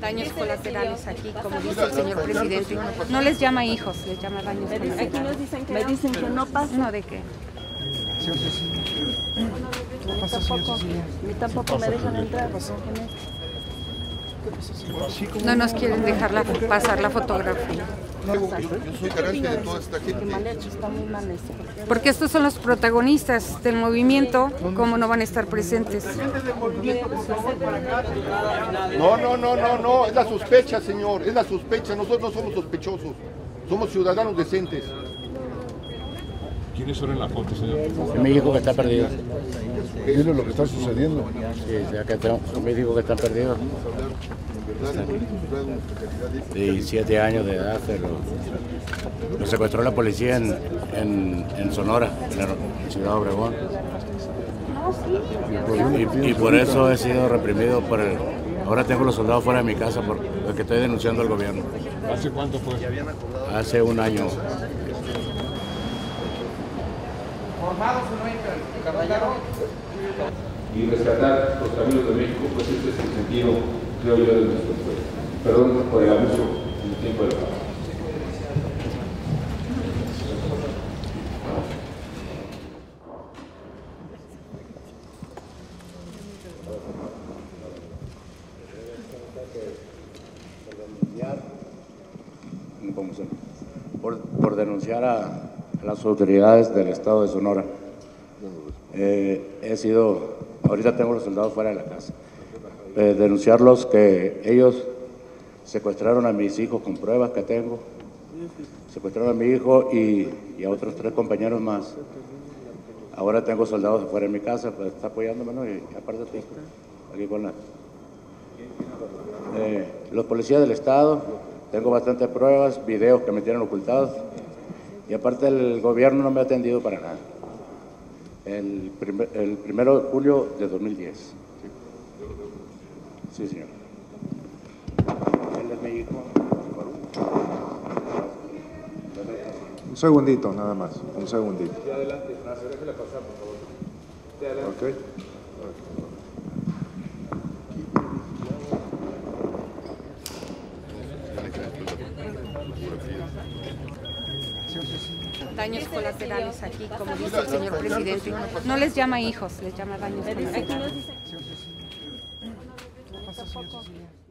Daños colaterales aquí, como dice el señor presidente. No les llama hijos, les llama daños Aquí colaterales. nos dicen que me dicen que no pasa. No, ¿de qué? Señor Cecilia. ¿Qué A pasa, mí señor tampoco, Cecilia? a mí tampoco me dejan entrar. ¿Qué pasó? En este. ¿Qué pasa, señor? Sí, ¿cómo No nos quieren dejar la- pasar la fotografía. Porque estos son los protagonistas del movimiento, ¿cómo no van a estar presentes? No, no, no, no, no, es la sospecha, señor, es la sospecha. Nosotros no somos sospechosos, somos ciudadanos decentes. ¿Quiénes son en la foto, señor? Mi hijo que está perdido. Dile lo que está sucediendo. Sí, tengo, mi hijo que está perdido. 17 años de edad, pero lo secuestró la policía en, en, en Sonora, en la ciudad de Obregón. Y, por eso he sido reprimido por el... Ahora tengo los soldados fuera de mi casa por lo que estoy denunciando al gobierno. ¿Hace cuánto fue? Hace un año. y rescatar los caminos de México, pues este es el sentido, creo yo, de nuestro pueblo. Perdón por el abuso del tiempo de la palabra. ¿Cómo se llama? Por, por denunciar a, a las autoridades del estado de Sonora. Eh, he sido, ahorita tengo los soldados fuera de la casa. Eh, denunciarlos que ellos secuestraron a mis hijos con pruebas que tengo. Secuestraron a mi hijo y, a otros tres compañeros más. Ahora tengo soldados fuera de mi casa, pues está apoyándome, ¿no? Y, aparte estoy aquí con la... Eh, los policías del Estado, tengo bastantes pruebas, videos que me tienen ocultados. Y aparte el gobierno no me ha atendido para nada. El, primer- el primero de julio de 2010. Sí, señor. Un segundito, nada más. Un segundito. Ok. Daños colaterales aquí, como dice el señor presidente. No les llama hijos, les llama daños Aquí colaterales. Nos dicen